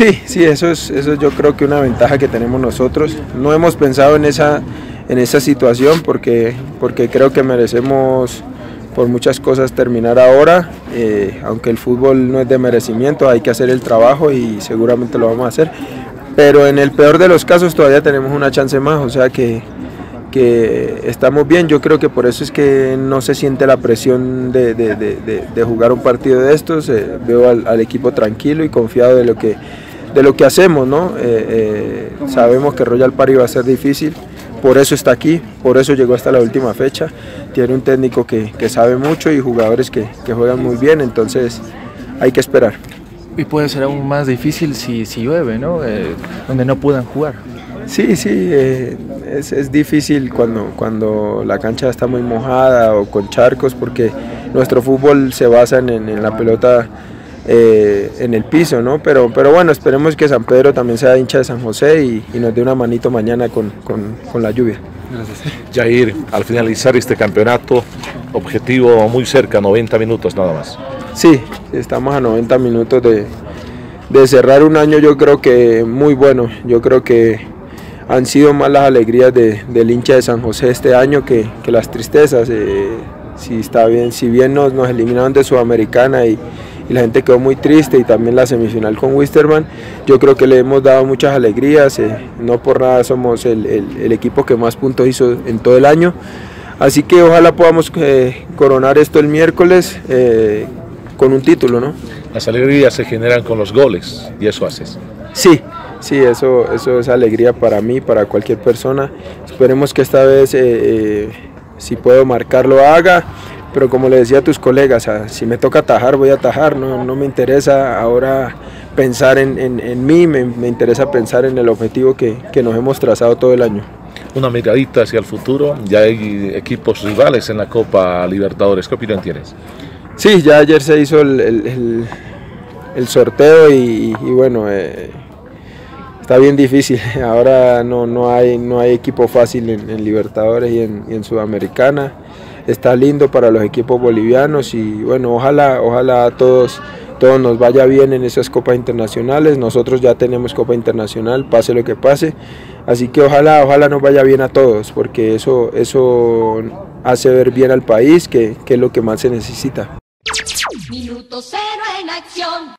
Sí, sí, eso es, eso yo creo que una ventaja que tenemos nosotros. No hemos pensado en esa, en esa situación porque, porque creo que merecemos por muchas cosas terminar ahora, eh, aunque el fútbol no es de merecimiento, hay que hacer el trabajo y seguramente lo vamos a hacer, pero en el peor de los casos todavía tenemos una chance más, o sea que, que estamos bien, yo creo que por eso es que no se siente la presión de, de, de, jugar un partido de estos, eh, veo al, al, equipo tranquilo y confiado de lo que, de lo que hacemos, ¿no? Eh, eh, sabemos que Royal Party va a ser difícil, por eso está aquí, por eso llegó hasta la última fecha, tiene un técnico que, que sabe mucho y jugadores que, que, juegan muy bien, entonces hay que esperar. Y puede ser aún más difícil si, si llueve, ¿no? donde no puedan jugar. Sí, sí, eh, es, es, difícil cuando, cuando la cancha está muy mojada o con charcos porque nuestro fútbol se basa en, en la pelota eh, en el piso, ¿no? Pero, pero bueno, esperemos que San Pedro también sea hincha de San José y, y nos dé una manito mañana con, con, con la lluvia. Gracias. Jair, al finalizar este campeonato, objetivo muy cerca, 90 minutos nada más. Sí, estamos a 90 minutos de, de cerrar un año yo creo que muy bueno, yo creo que han sido más las alegrías de, del hincha de San José este año que, que las tristezas. Eh, si está bien, si bien nos, nos eliminaron de Sudamericana y, y, la gente quedó muy triste y también la semifinal con Wisterman, yo creo que le hemos dado muchas alegrías. Eh, no por nada somos el, el, el, equipo que más puntos hizo en todo el año. Así que ojalá podamos eh, coronar esto el miércoles eh, con un título, ¿no? Las alegrías se generan con los goles y eso haces. Sí, sí, eso, eso es alegría para mí, para cualquier persona. Esperemos que esta vez, eh, eh, si puedo marcar, lo haga. Pero como le decía a tus colegas, si me toca atajar, voy a atajar. No, no me interesa ahora pensar en, en, en mí, me, me, interesa pensar en el objetivo que, que nos hemos trazado todo el año. Una miradita hacia el futuro, ya hay equipos rivales en la Copa Libertadores. ¿Qué opinión tienes? Sí, ya ayer se hizo el, el, el, el sorteo y, y bueno, eh, está bien difícil. Ahora no, no, hay, no hay equipo fácil en, en Libertadores y en, y en, Sudamericana. Está lindo para los equipos bolivianos y bueno, ojalá, ojalá a todos, todos nos vaya bien en esas copas internacionales. Nosotros ya tenemos copa internacional, pase lo que pase. Así que ojalá, ojalá nos vaya bien a todos, porque eso, eso hace ver bien al país, que, que es lo que más se necesita. Minuto cero en acción.